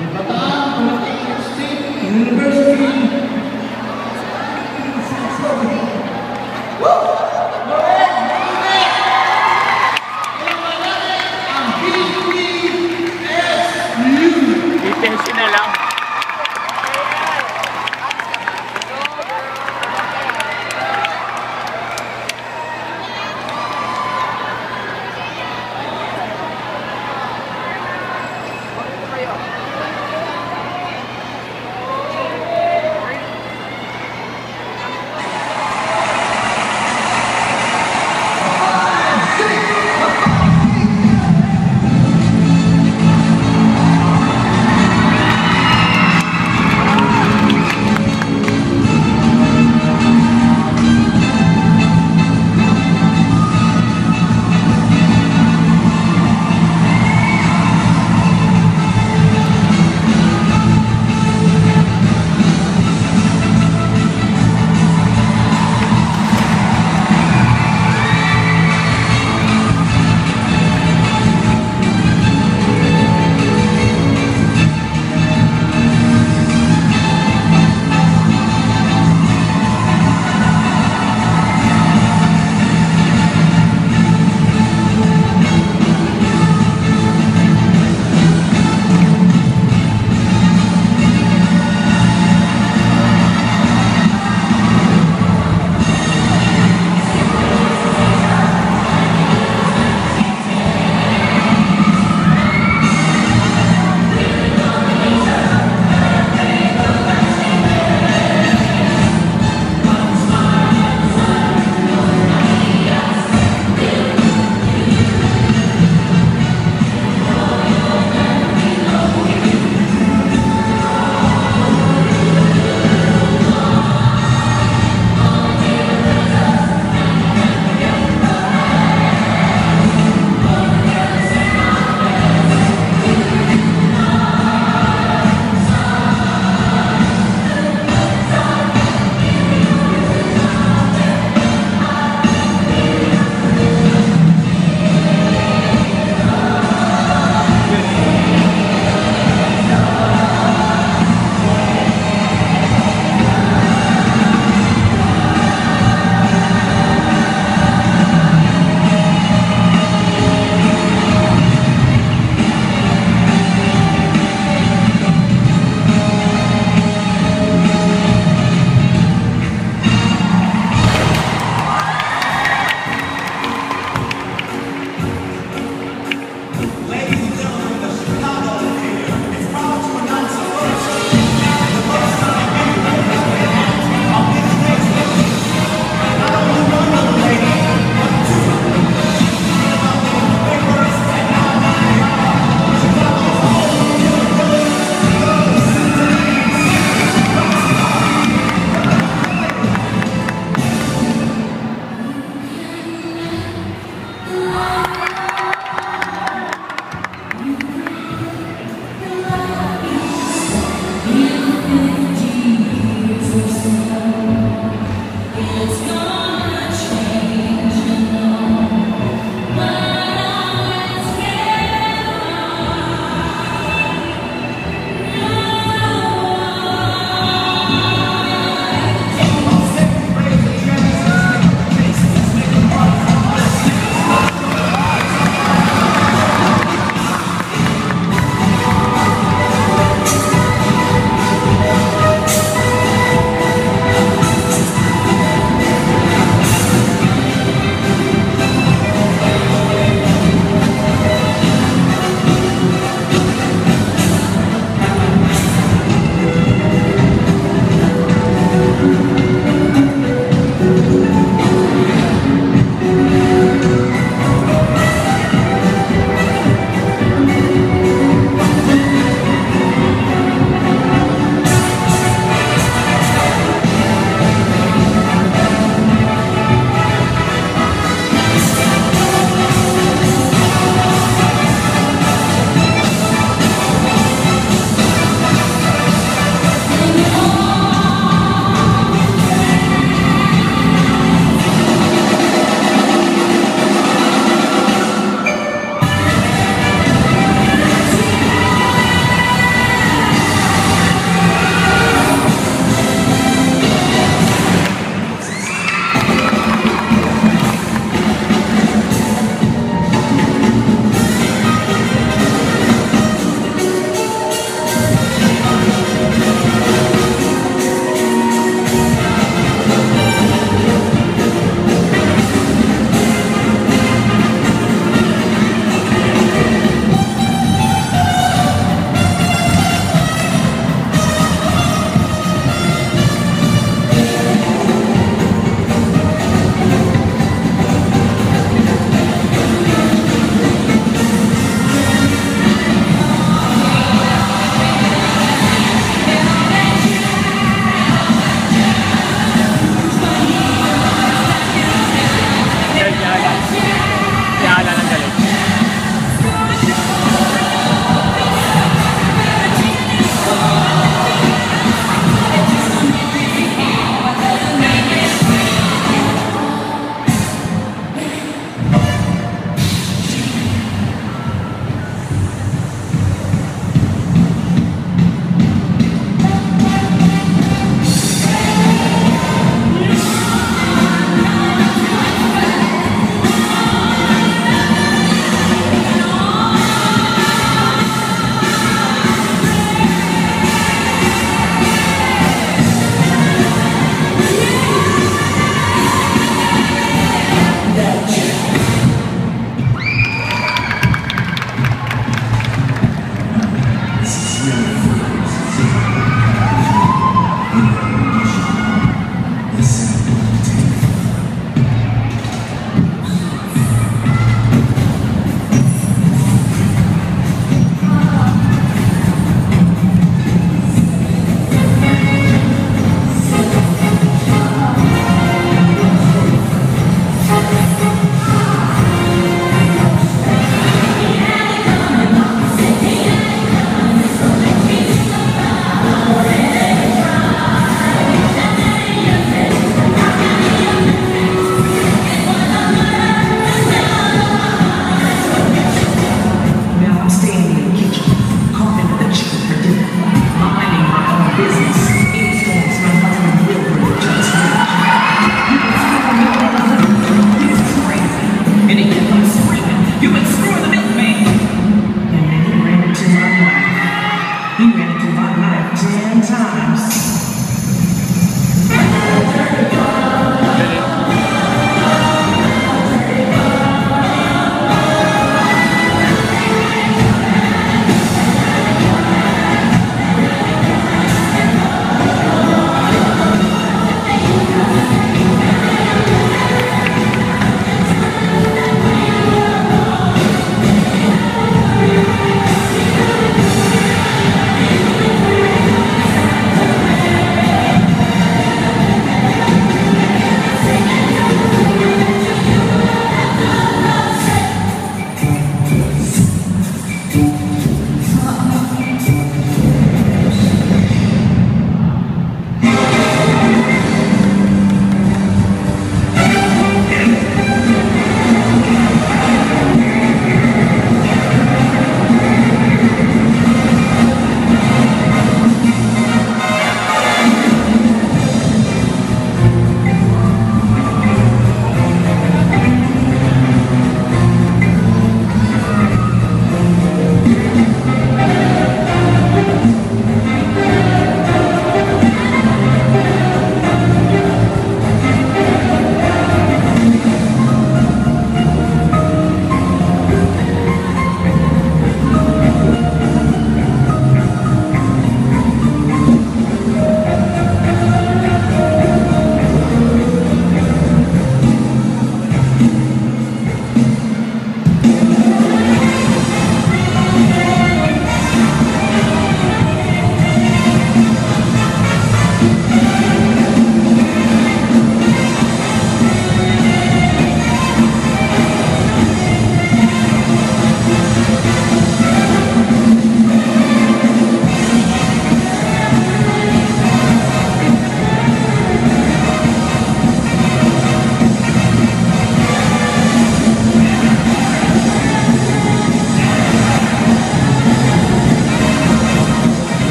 Yucatan State University.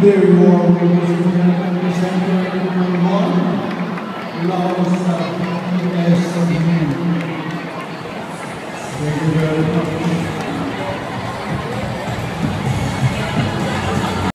There you are, ladies and gentlemen, presenting number one.